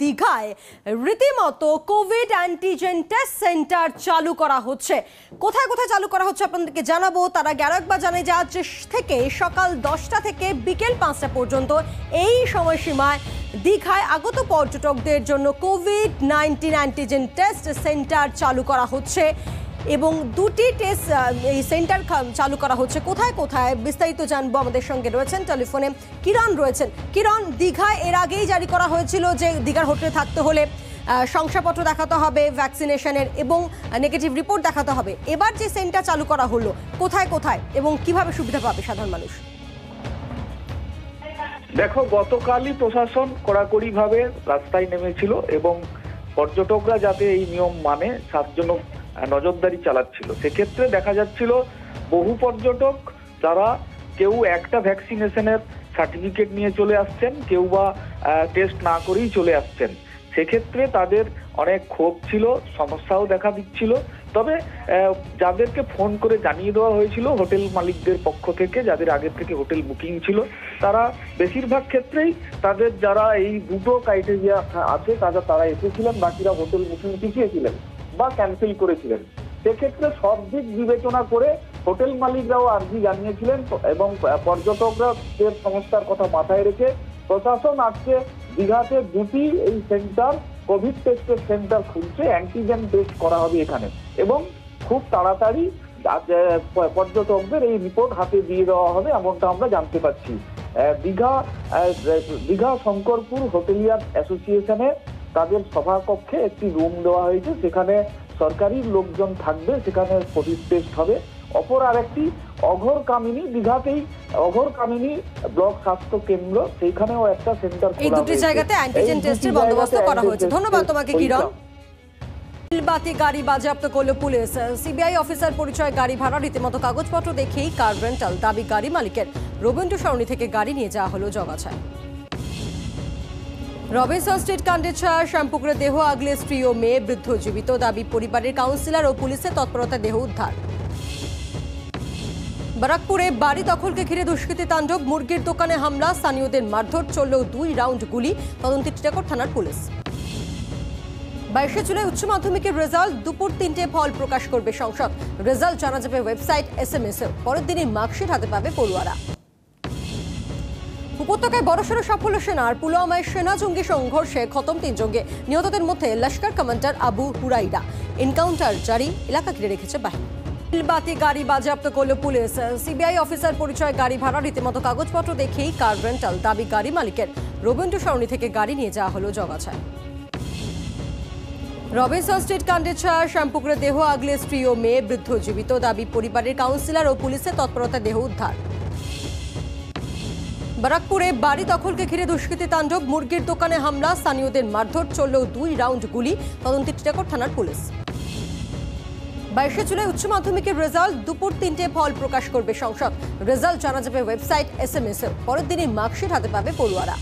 দীঘায় রীতিমতো Covid antigen test centre চালু করা হচ্ছে। কোথায় কোথায় চালু করা হচ্ছে আপনাদেরকে জানাব। তার আর একবার যে আজ থেকে সকাল দশটা থেকে বিকেল পাঁচটা পর্যন্ত এই সময়সীমায় দীঘায় আগত পর্যটকদের জন্য COVID nineteen antigen test centre চালু করা হচ্ছে। এবং দুটি টেস্ট এই সেন্টার চালু করা হচ্ছে। কোথায় কোথায়? বিস্তারিত জানব আমাদের সঙ্গে রয়েছেন টেলিফোনে কিরণ রয়েছেন। কিরণ দীঘায় এর আগেই জারি করা হয়েছিল যে দীঘার হোটেলে থাকতে হলে শংসাপত্র দেখাতে হবে ভ্যাকসিনেশনের এবং নেগেটিভ রিপোর্ট দেখাতে হবে। এবার যে সেন্টার চালু করা হলো কোথায় কোথায় এবং কীভাবে সুবিধা পাবে সাধারণ মানুষ? দেখো গতকালই প্রশাসন কড়াকড়ি ভাবে রাস্তায় নেমেছিল এবং পর্যটকরা যাতে এই নিয়ম মানে আহ, নজরদারি চালাচ্ছিল। সেক্ষেত্রে দেখা যাচ্ছিল বহু পর্যটক যারা কেউ একটা ভ্যাকসিনেশনের সার্টিফিকেট নিয়ে চলে আসছেন, কেউ বা টেস্ট না করেই চলে আসছেন। সেক্ষেত্রে তাদের অনেক ক্ষোভ ছিল, সমস্যাও দেখা দিচ্ছিল। তবে যাদেরকে ফোন করে জানিয়ে দেওয়া হয়েছিল, হোটেল মালিকদের পক্ষ থেকে, যাদের আগের থেকে হোটেল বুকিং ছিল, তারা বেশিরভাগ ক্ষেত্রেই তাদের যারা এই দুটো ক্রাইটেরিয়া আছে, তারা তারা এসেছিলেন, বাকিরা হোটেল বুকিং পিছিয়েছিলেন বা ক্যান্সেল করেছিলেন। সেক্ষেত্রে সব দিক বিবেচনা করে হোটেল মালিকরাও আর্জি জানিয়েছিলেন এবং পর্যটকদের সমস্যার কথা মাথায় রেখে প্রশাসন আজকে দীঘাতে দুটি এই সেন্টার, কোভিড টেস্টের সেন্টার খুলছে অ্যান্টিজেন টেস্ট করা হবে এখানে। এবং খুব তাড়াতাড়ি পর্যটকদের এই রিপোর্ট হাতে দিয়ে দেওয়া হবে এমনটা আমরা জানতে পারছি। দীঘা দীঘা শঙ্করপুর হোটেলিয়ার অ্যাসোসিয়েশনে তাদের সভাকক্ষে একটি রুম দেওয়া হয়েছে সেখানে সরকারি লোকজন থাকবে সেখানে টেস্ট হবে। অপর আরেকটি অঘর কামিনী দীঘাতেই অঘর কামিনী ব্লক স্বাস্থ্য কেন্দ্র সেইখানেও একটা সেন্টার এই দুটি জায়গাতে অ্যান্টিজেন টেস্টের বন্দোবস্ত করা হয়েছে। ধন্যবাদ তোমাকে কিরণ। বাতি গাড়ি বাজেয়াপ্ত করল পুলিশ। সিবিআই অফিসার পরিচয় গাড়ি ভাড়া রীতিমতো কাগজপত্র দেখেই কার রেন্টাল দাবি গাড়ি মালিকের। রবীন্দ্র সরণি থেকে গাড়ি নিয়ে যাওয়া হলো জগাছায়। রবিনসন স্ট্রিট কাণ্ডের ছায়া শ্যামপুকুরে দেহ, আগলে স্ত্রী ও মেয়ে বৃদ্ধ জীবিত। দাবি পরিবারের কাউন্সিলর ও পুলিশের তৎপরতা দেহ উদ্ধার। বারাকপুরে বাড়ি দখলকে ঘিরে দুষ্কৃতী তাণ্ডব, মুরগির দোকানে হামলা, স্থানীয়দের মারধর, চলল দুই রাউন্ড গুলি, তদন্তে টিটাগড় থানার পুলিশ। বাইশে জুলাই উচ্চ মাধ্যমিকের রেজাল্ট, দুপুর তিনটে ফল প্রকাশ করবে সংসদ। রেজাল্ট জানা যাবে ওয়েবসাইট এস এম এস পরের দিনই মার্কশিট হাতে পাবে পড়ুয়ারা। উপত্যকায় বড়সড় সাফল্য সেনার পুলওয়ামায় সেনা জঙ্গি সংঘর্ষে খতম তিন জঙ্গি। নিহতদের মধ্যে লস্কর কমান্ডার আবু হুরাইরা। এনকাউন্টার জারি, এলাকা ঘিরে রেখেছে বাহিনী। বাতি গাড়ি বাজেয়াপ্ত করল পুলিশ। সিবিআই অফিসার পরিচয়, গাড়ি ভাড়া, রীতিমতো কাগজপত্র দেখেই কার রেন্টাল, দাবি গাড়ি মালিকের। রবীন্দ্র সরণি থেকে গাড়ি নিয়ে যাওয়া হলো জগাছায়। রবিনসন স্ট্রিট কাণ্ডের ছায়া, শ্যামপুকুরে দেহ আগলে স্ত্রী ও মেয়ে বৃদ্ধ জীবিত। দাবি, পরিবারের কাউন্সিলর ও পুলিশের তৎপরতা দেহ উদ্ধার। বারাকপুরে বাড়ি দখলকে ঘিরে দুষ্কৃতী তাণ্ডব, মুরগির দোকানে হামলা, স্থানীয়দের মারধর চলল দুই রাউন্ড গুলি, তদন্তে টিটাকর থানার পুলিশ। বাইশে জুলাই উচ্চ মাধ্যমিকের রেজাল্ট, দুপুর তিনটে ফল প্রকাশ করবে সংসদ। রেজাল্ট জানা যাবে ওয়েবসাইট এস এম এস পরের দিনই মার্কশিট হাতে পাবে পড়ুয়ারা।